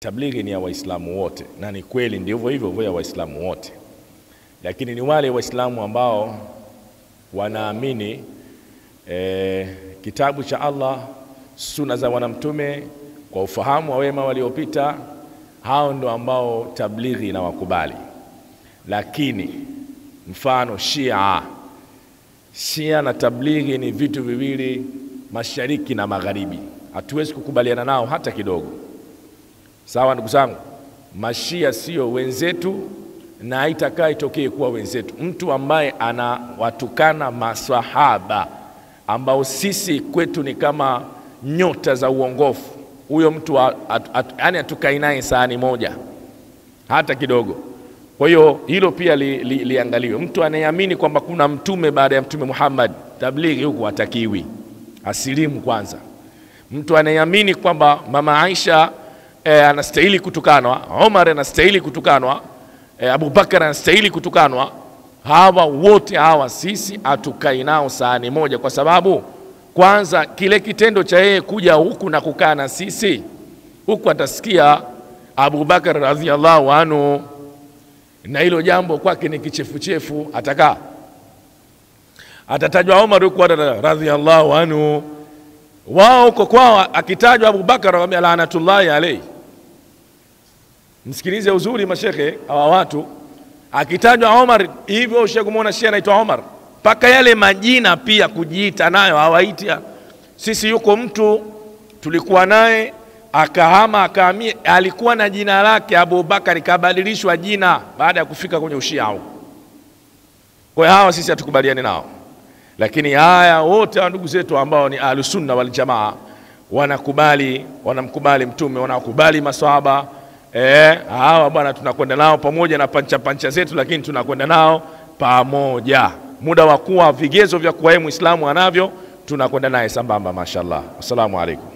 Tablighi ni ya Waislamu wote, na ni kweli ndivyo hivyo hivyo ya Waislamu wote, lakini ni wale Waislamu ambao wanaamini e, kitabu cha Allah, suna za Wanamtume kwa ufahamu wa wema waliopita, hao ndio ambao tablighi inawakubali. Lakini mfano Shia, Shia na tablighi ni vitu viwili, mashariki na magharibi, hatuwezi kukubaliana nao hata kidogo. Sawa ndugu zangu, mashia sio wenzetu na haitakaa itokee kuwa wenzetu. Mtu ambaye anawatukana maswahaba ambao sisi kwetu ni kama nyota za uongofu, huyo mtu yani hatukai naye sahani moja hata kidogo. Kwa hiyo hilo pia li, li, liangaliwe. Mtu anayeamini kwamba kuna mtume baada ya Mtume Muhammad, tablighi huku hatakiwi, asilimu kwanza. Mtu anayeamini kwamba mama Aisha E, anastahili kutukanwa, Omar anastahili kutukanwa, e, Abubakar anastahili kutukanwa. Hawa wote hawa sisi hatukai nao sahani moja, kwa sababu kwanza kile kitendo cha yeye kuja huku na kukaa na sisi huku, atasikia Abubakar radhiallahu anhu, na hilo jambo kwake ni kichefuchefu, atakaa. Atatajwa Omar huku radhiallahu anhu wao huko kwao akitajwa Abubakar anawaambia laanatullahi alayhi. Msikilize uzuri mashekhe hawa watu, akitajwa Omar hivyo, ushakumwona shia anaitwa Omar, mpaka yale majina pia kujiita nayo hawaitia. Sisi yuko mtu tulikuwa naye akahama akahamia, alikuwa na jina lake Abubakar, kabadilishwa jina baada ya kufika kwenye ushia huko. Kwa hawa sisi hatukubaliani nao lakini haya wote wa ndugu zetu ambao ni ahlusunna waljamaa wanakubali, wanamkubali Mtume, wanakubali maswahaba eh, hawa bwana, tunakwenda nao pamoja na pancha pancha zetu, lakini tunakwenda nao pamoja. Muda wa kuwa vigezo vya kuwa yeye Muislamu anavyo, tunakwenda naye sambamba. Mashallah, assalamu alaikum.